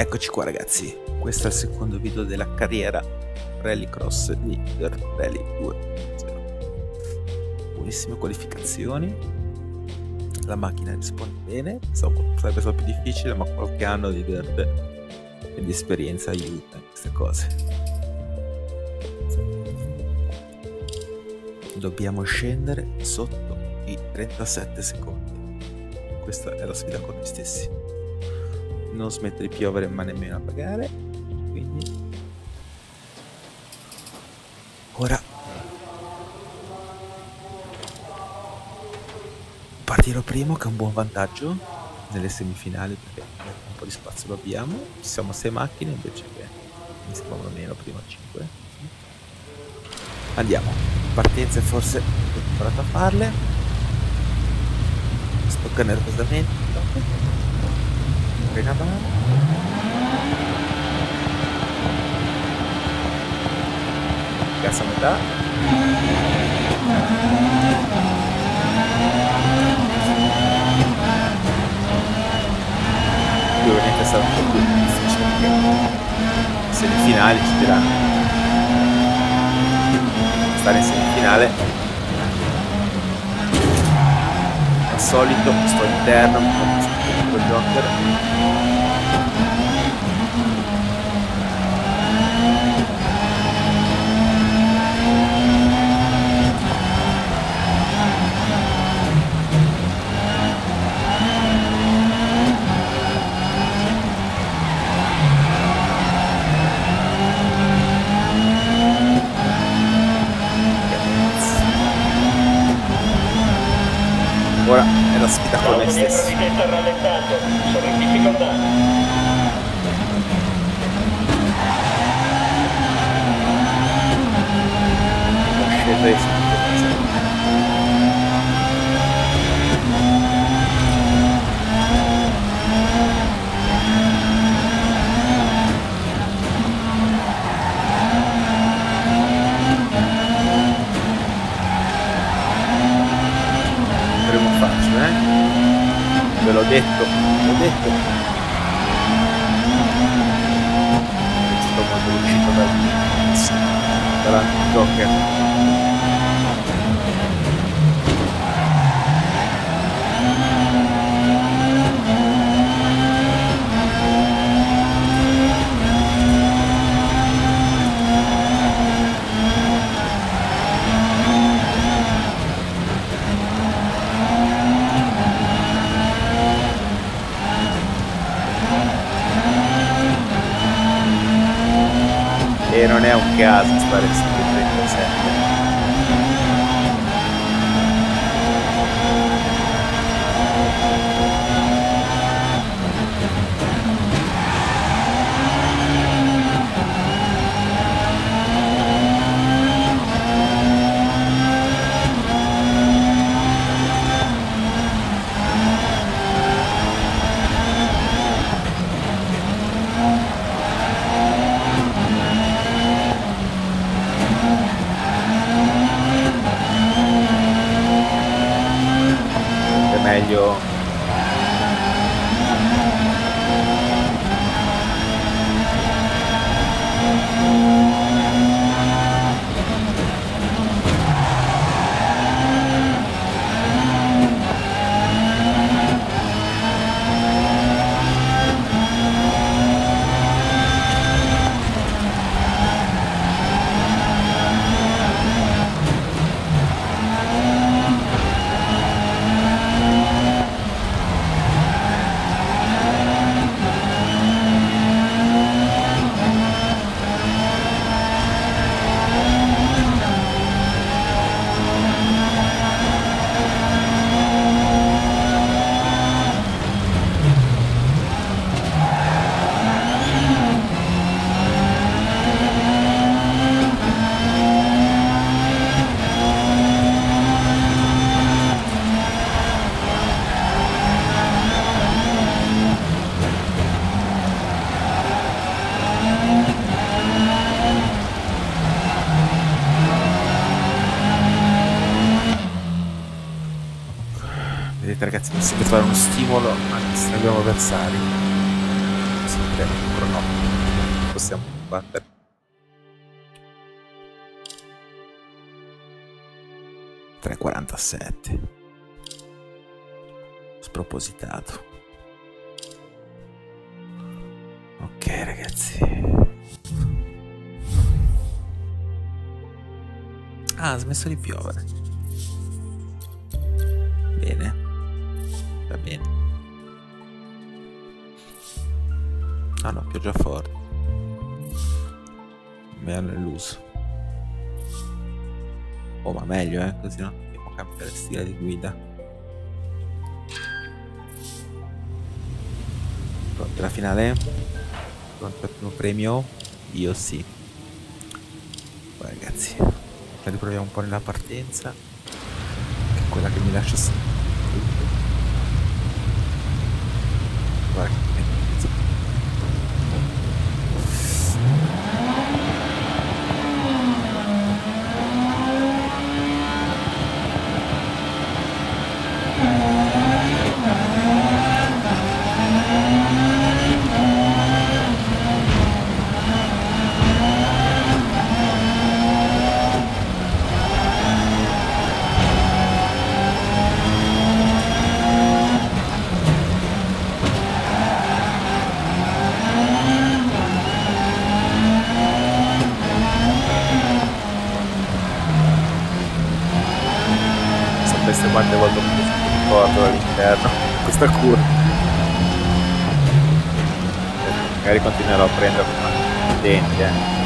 Eccoci qua ragazzi, questo è il secondo video della carriera Rallycross di Dirt Rally 2.0 Buonissime qualificazioni. La macchina risponde bene, insomma sarebbe stato più difficile ma qualche anno di Dirt e di esperienza aiuta in queste cose. Dobbiamo scendere sotto i 37 secondi. Questa è la sfida con noi stessi non smette di piovere ma nemmeno a pagare quindi. Ora. Partirò primo che è un buon vantaggio nelle semifinali perché un po' di spazio lo abbiamo. Ci siamo 6 macchine invece che mi sembrano meno prima 5 andiamo. Partenze forse ho imparato a farle. Stocca nervosamente frena mano gas a metà qui ovviamente sarà un po' più difficile perché semifinali ci diranno stare in semifinale al solito sto interno quel Joker ora è la sfida con me stesso sono in difficoltà. Scendere ve l'ho detto, l'ho detto. Sto molto riuscito dal, dalla Joker. e non è un caso stare su 37 meglio Vedete ragazzi, possiamo fare uno stimolo se abbiamo avversari. sempre ancora no. Possiamo battere. Tre quarantasette. Spropositato. Ok ragazzi. Ah, ha smesso di piovere. Bene. Ah no, pioggia forte. Mi hanno illuso. Oh, ma meglio, eh, così non dobbiamo cambiare stile di guida. Pronti alla finale? Pronto al primo premio? Io sì. Poi ragazzi, la riproviamo un po' nella partenza. Che è quella che mi lascia back. Che sapeste quante volte ho preso il ricordo all'interno questa curva magari continuerò a prendere i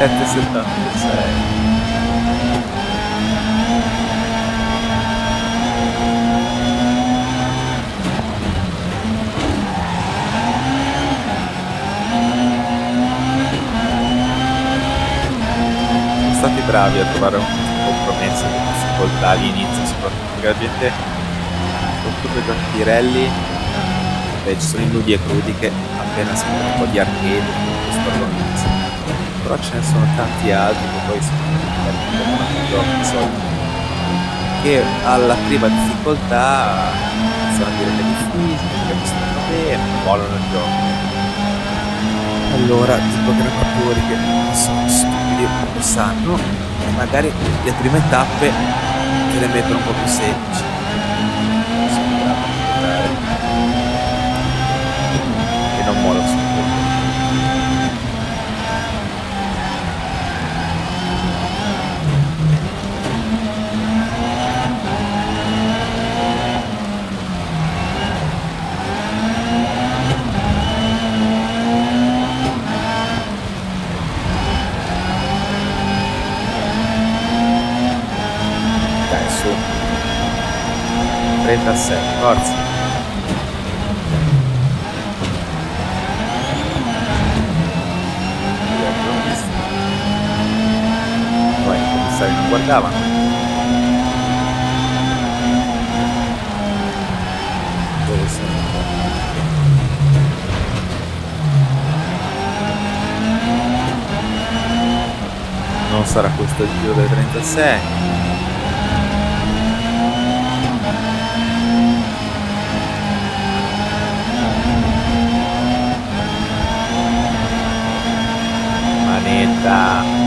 776 1776. stati bravi a trovare un compromesso di difficoltà all'inizio, soprattutto perché la gente, soprattutto i gattirelli, eh, beh, ci sono i nudi e crudi che appena sentono un po' di arcade, questo però ce ne sono tanti altri che poi sono che alla prima difficoltà iniziano a dire che è difficile, che stanno bene, mollano il gioco. Allora, tipo grandatori che non sono stupidi, lo sanno, e magari le prime tappe te le mettono un po' più semplici. Sono bravi a giocare. E non mollano subito. Dai, su. 36, forza. Poi i commissari non guardavano. Dove sono? Non sarà questo il giro del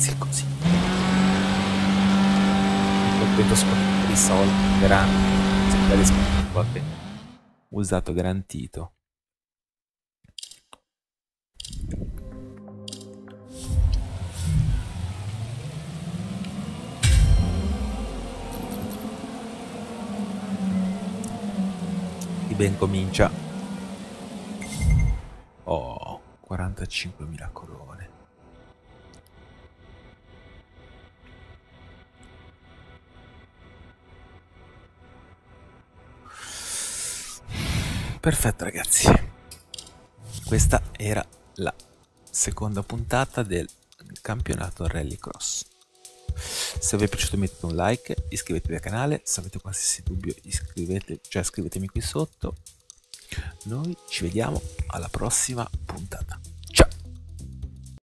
inizia così. Ho detto scoprire i soldi per sempre va bene. Usato garantito. Chi ben comincia. Oh, 45.000 colori. Perfetto ragazzi, questa era la seconda puntata del campionato Rallycross. Se vi è piaciuto mettete un like, iscrivetevi al canale, se avete qualsiasi dubbio iscrivete, cioè scrivetemi qui sotto. Noi ci vediamo alla prossima puntata.